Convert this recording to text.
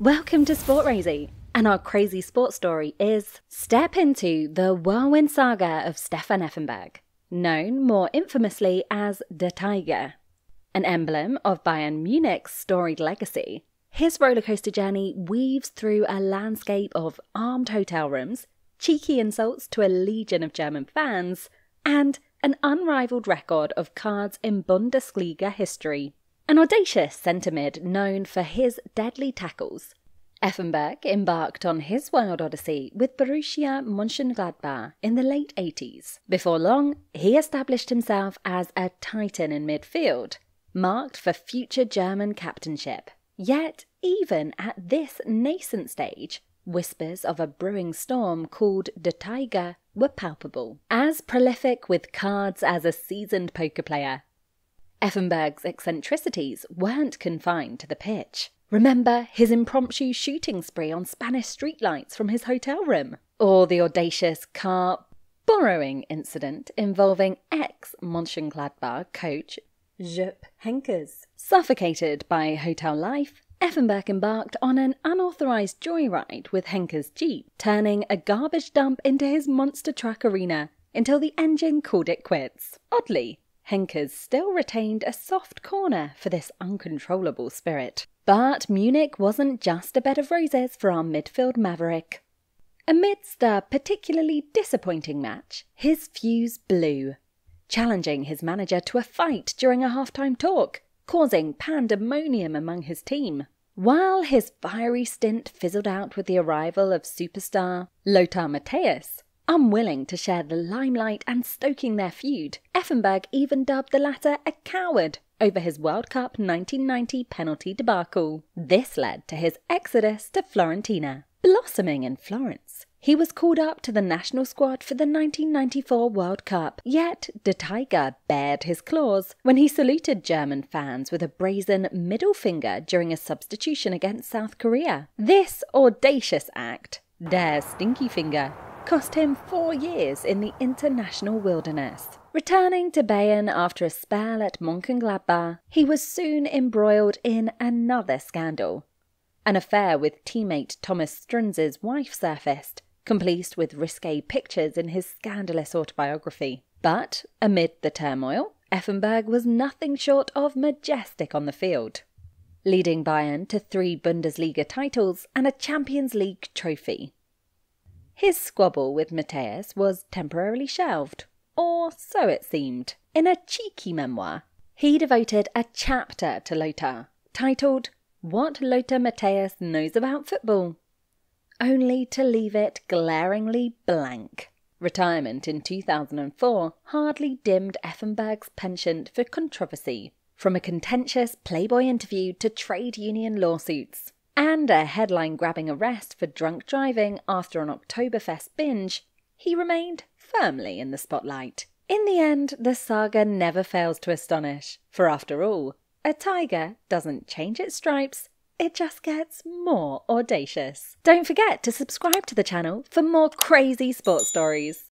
Welcome to Sportrazy, and our crazy sports story is Step into the whirlwind saga of Stefan Effenberg, known more infamously as Der Tiger. An emblem of Bayern Munich's storied legacy, his rollercoaster journey weaves through a landscape of armed hotel rooms, cheeky insults to a legion of German fans, and an unrivaled record of cards in Bundesliga history. An audacious centre mid known for his deadly tackles, Effenberg embarked on his wild odyssey with Borussia Mönchengladbach in the late 80s. Before long, he established himself as a titan in midfield, marked for future German captainship. Yet, even at this nascent stage, whispers of a brewing storm called Der Tiger were palpable. As prolific with cards as a seasoned poker player, Effenberg's eccentricities weren't confined to the pitch. Remember his impromptu shooting spree on Spanish streetlights from his hotel room? Or the audacious car borrowing incident involving ex Mönchengladbach coach Jupp Heynckes. Suffocated by hotel life, Effenberg embarked on an unauthorized joyride with Heynckes' Jeep, turning a garbage dump into his monster truck arena until the engine called it quits. Oddly, Heynckes still retained a soft corner for this uncontrollable spirit. But Munich wasn't just a bed of roses for our midfield maverick. Amidst a particularly disappointing match, his fuse blew, challenging his manager to a fight during a halftime talk, causing pandemonium among his team. While his fiery stint fizzled out with the arrival of superstar Lothar Matthäus, Unwilling to share the limelight and stoking their feud, Effenberg even dubbed the latter a coward over his World Cup 1990 penalty debacle. This led to his exodus to Fiorentina. Blossoming in Florence, he was called up to the national squad for the 1994 World Cup, yet the Tiger bared his claws when he saluted German fans with a brazen middle finger during a substitution against South Korea. This audacious act, Der Stinkefinger, cost him four years in the international wilderness. Returning to Bayern after a spell at Mönchengladbach, he was soon embroiled in another scandal. An affair with teammate Thomas Strunz's wife surfaced, complete with risque pictures in his scandalous autobiography. But amid the turmoil, Effenberg was nothing short of majestic on the field, leading Bayern to three Bundesliga titles and a Champions League trophy. His squabble with Matthäus was temporarily shelved, or so it seemed. In a cheeky memoir, he devoted a chapter to Lothar, titled What Lothar Matthäus Knows About Football, only to leave it glaringly blank. Retirement in 2004 hardly dimmed Effenberg's penchant for controversy, from a contentious Playboy interview to trade union lawsuits and a headline grabbing arrest for drunk driving after an Oktoberfest binge, he remained firmly in the spotlight. In the end, the saga never fails to astonish, for after all, a tiger doesn't change its stripes, it just gets more audacious. Don't forget to subscribe to the channel for more crazy sports stories.